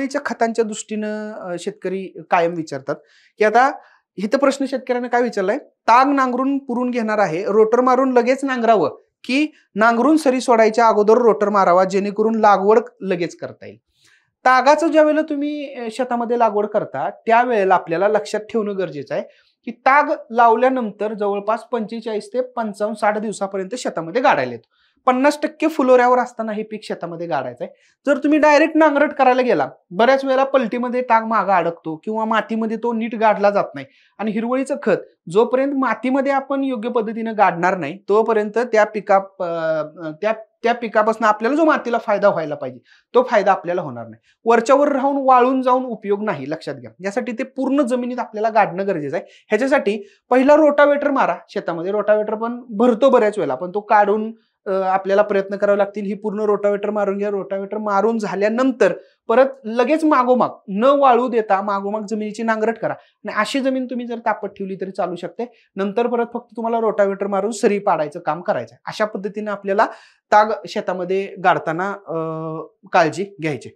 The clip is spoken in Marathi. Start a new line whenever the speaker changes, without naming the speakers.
चळवळीच्या खतांच्या दृष्टीनं शेतकरी कायम विचारतात. की आता इथं प्रश्न शेतकऱ्यानं काय विचारलाय? ताग नांगरून पुरून घेणार आहे रोटर मारून लगेच नांगरावं की नांगरून सरी सोडायच्या अगोदर रोटर मारावा जेणेकरून लागवड लगेच करता येईल? तागाचं ज्या वेळेला तुम्ही शेतामध्ये लागवड करता त्यावेळेला आपल्याला लक्षात ठेवणं गरजेचं आहे की ताग लावल्यानंतर जवळपास पंचेचाळीस ते पंचावन्न साठ दिवसापर्यंत शेतामध्ये गाडायला येतो. पन्नास टक्के फुलोऱ्यावर असताना हे पीक शेतामध्ये गाडायचं आहे जर तुम्ही डायरेक्ट नांगरट करायला गेला बऱ्याच वेळेला पलटीमध्ये टाग मागा अडकतो किंवा मातीमध्ये तो नीट गाडला जात नाही. आणि हिरवळीचं खत जोपर्यंत मातीमध्ये आपण योग्य पद्धतीनं गाडणार नाही तोपर्यंत त्या पिका त्या त्या पिकापासून आपल्याला जो मातीला फायदा व्हायला पाहिजे तो फायदा आपल्याला होणार नाही. वरच्यावर राहून वाळून जाऊन उपयोग नाही लक्षात घ्या. यासाठी ते पूर्ण जमिनीत आपल्याला गाडणं गरजेचं आहे. ह्याच्यासाठी पहिला रोटावेटर मारा शेतामध्ये. रोटावेटर पण भरतो बऱ्याच वेळेला पण तो काढून आपल्याला प्रयत्न करावे लागतील. ही पूर्ण रोटावेटर मारून घ्या. रोटावेटर मारून झाल्यानंतर परत लगेच मागोमाग न वाळू देता मागोमाग जमिनीची नांगरट करा. आणि अशी जमीन तुम्ही जर तापत ठेवली तरी चालू शकते. नंतर परत फक्त तुम्हाला रोटावेटर मारून सरी पाडायचं काम करायचं अशा पद्धतीने आपल्याला ताग शेतामध्ये गाडताना काळजी घ्यायची